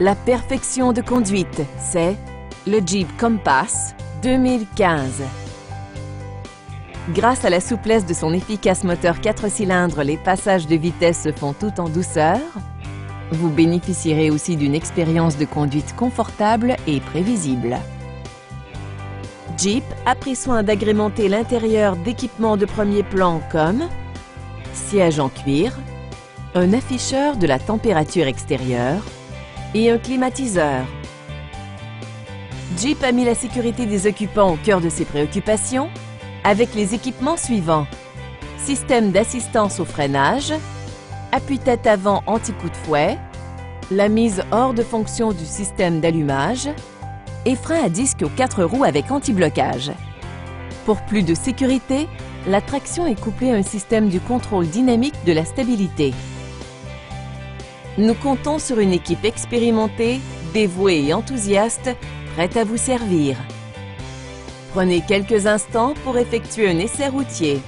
La perfection de conduite, c'est le Jeep Compass 2015. Grâce à la souplesse de son efficace moteur 4 cylindres, les passages de vitesse se font tout en douceur. Vous bénéficierez aussi d'une expérience de conduite confortable et prévisible. Jeep a pris soin d'agrémenter l'intérieur d'équipements de premier plan comme siège en cuir, un afficheur de la température extérieure et un climatiseur. Jeep a mis la sécurité des occupants au cœur de ses préoccupations avec les équipements suivants. Système d'assistance au freinage, appui-tête avant anti-coup de fouet, la mise hors de fonction du système d'allumage et frein à disque aux quatre roues avec anti-blocage. Pour plus de sécurité, la traction est couplée à un système du contrôle dynamique de la stabilité. Nous comptons sur une équipe expérimentée, dévouée et enthousiaste, prête à vous servir. Prenez quelques instants pour effectuer un essai routier.